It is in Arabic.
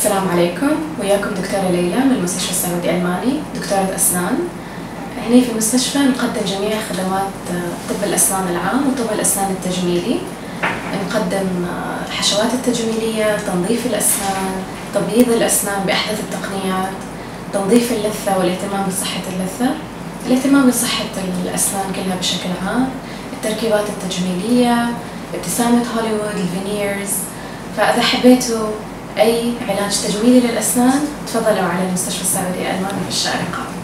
السلام عليكم. وياكم دكتورة ليلى من المستشفى السعودي الألماني دكتورة أسنان. هنا في المستشفى نقدم جميع خدمات طب الأسنان العام وطب الأسنان التجميلي. نقدم الحشوات التجميلية تنظيف الأسنان تبييض الأسنان بأحدث التقنيات تنظيف اللثة والاهتمام بصحة اللثة. الاهتمام بصحة الأسنان كلها بشكل عام التركيبات التجميلية ابتسامة هوليوود الفينيرز. فإذا حبيتوا أي علاج تجميلي للأسنان تفضلوا على المستشفى السعودي الألماني في الشارقة.